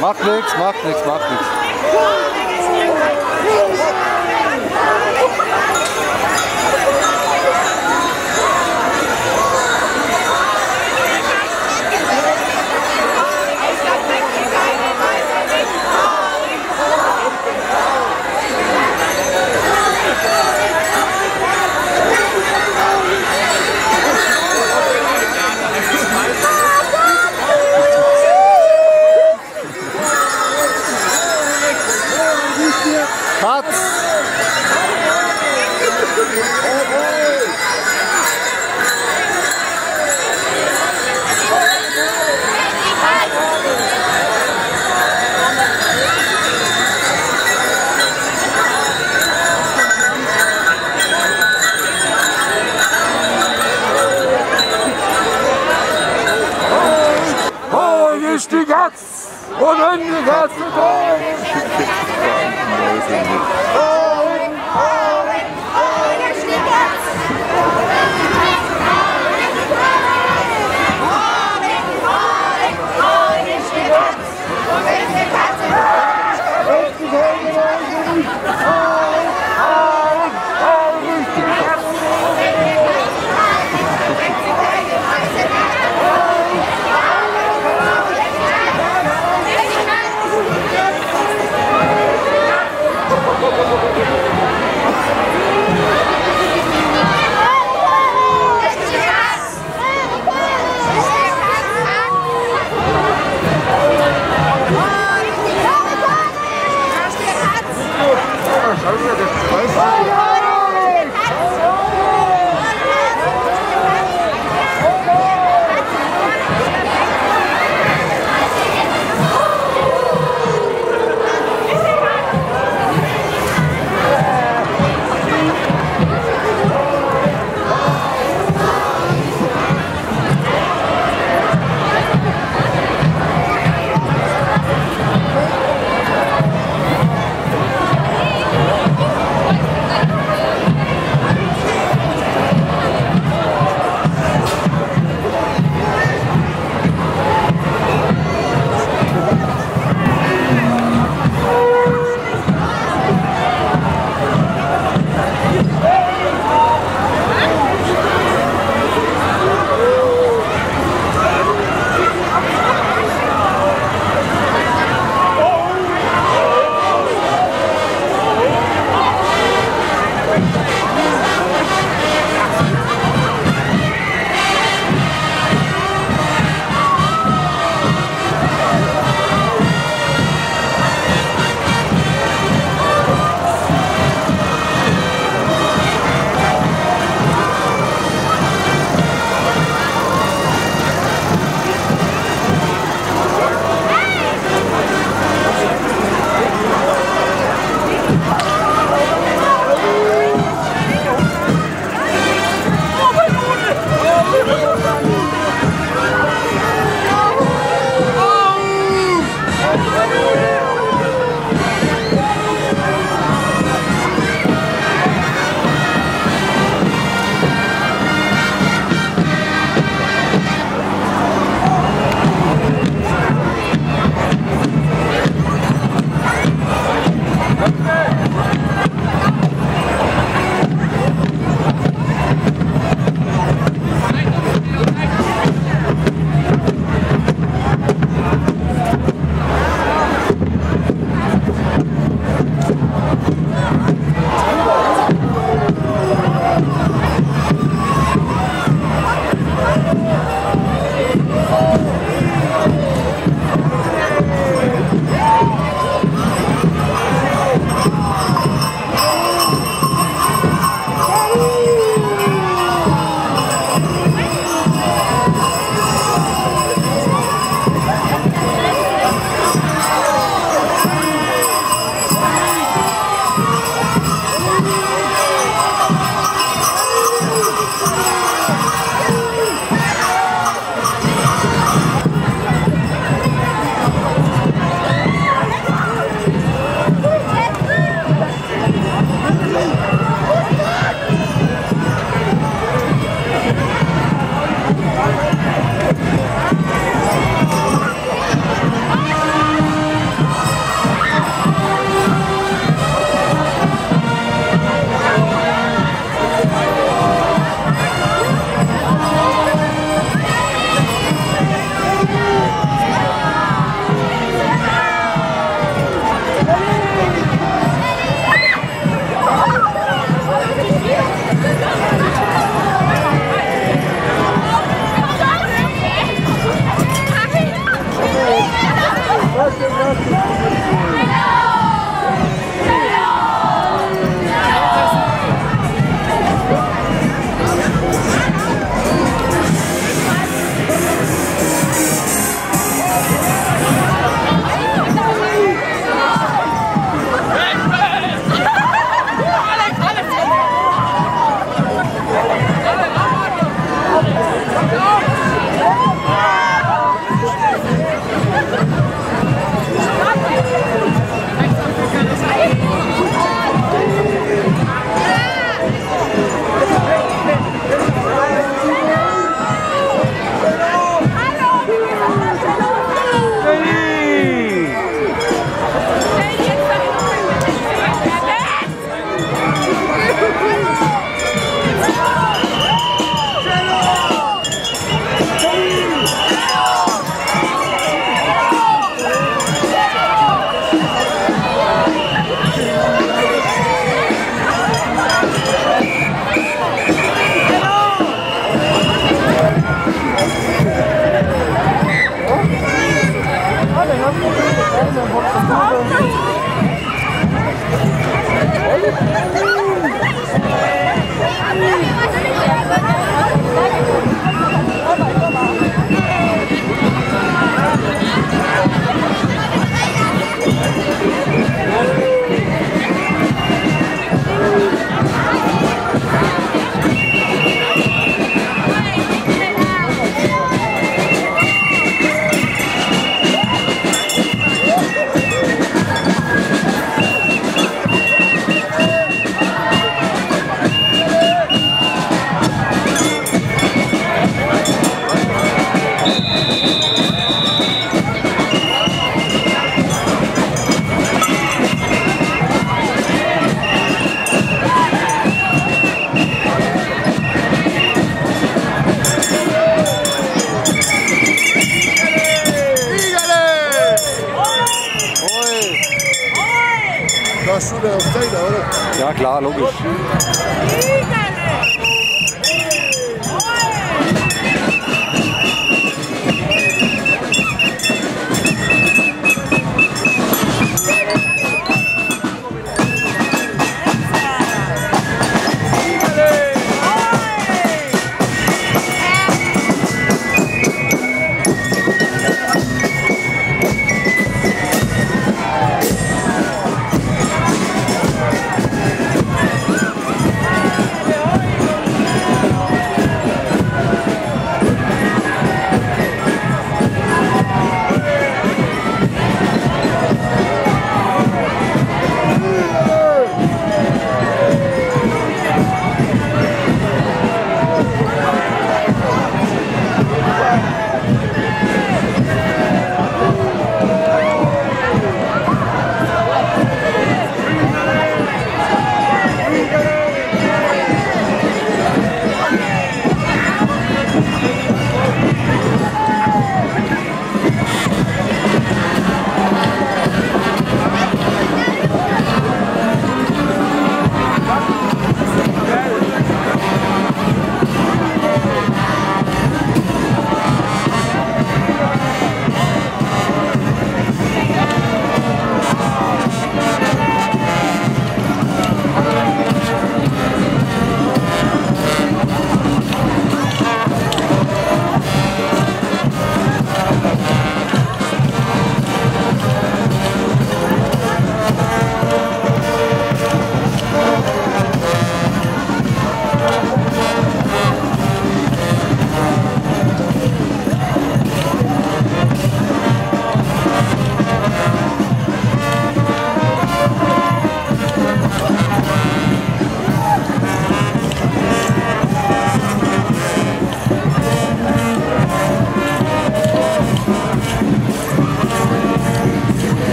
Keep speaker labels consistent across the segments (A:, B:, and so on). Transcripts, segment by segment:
A: Macht nichts, macht nichts, macht nichts. Katz! Unendlich Katz zu Tode!
B: Thank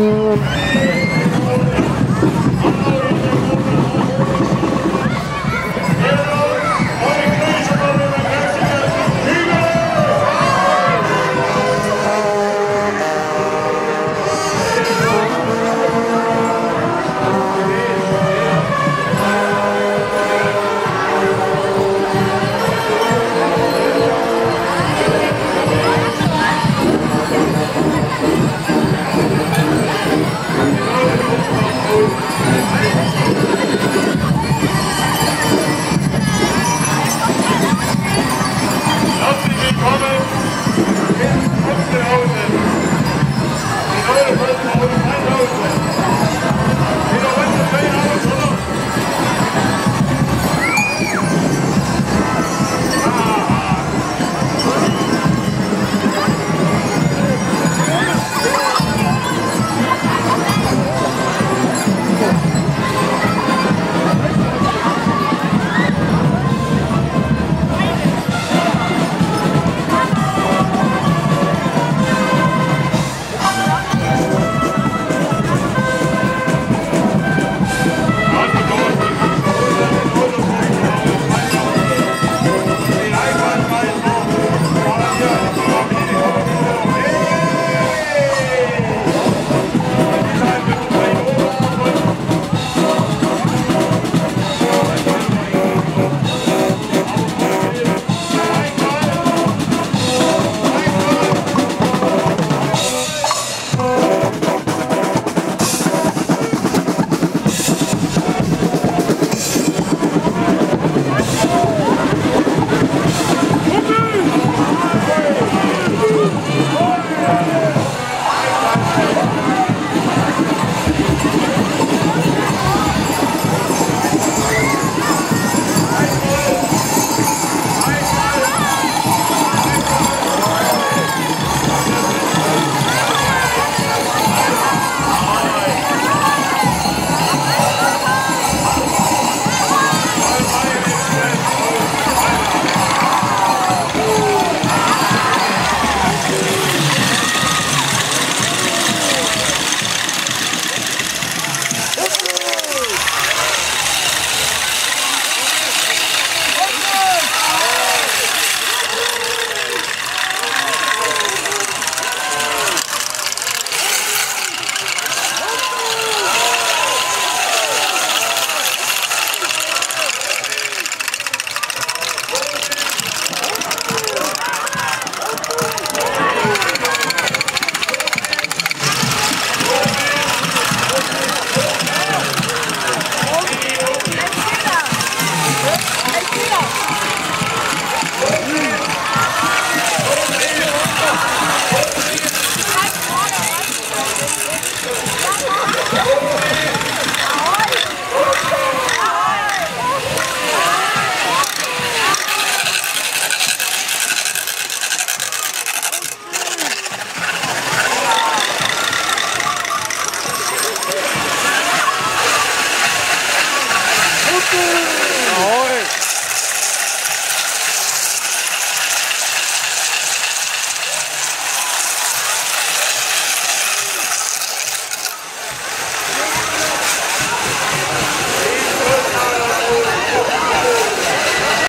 C: như